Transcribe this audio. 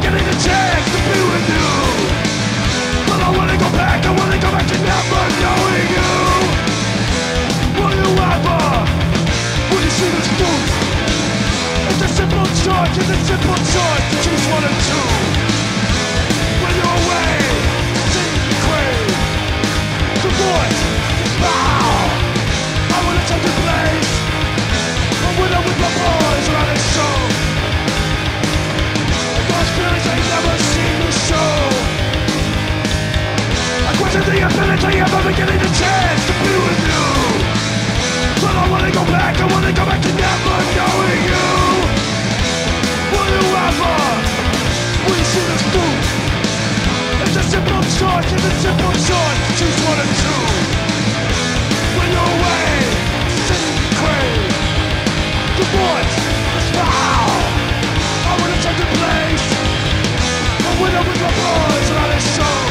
getting the chance to be with you. But I wanna go back, I wanna go back to never knowing you. You ever, you see this? It's a simple choice, it's a simple choice to choose one and two. Ability of ever getting a chance to be with you. But I wanna go back, I wanna go back to never knowing you. Will you ever? Reason this fool? It's a simple choice, it's a simple choice Choose one and two. When you're away, sit and crave The voice, the smile I wanna take the place. I went with my boys and I show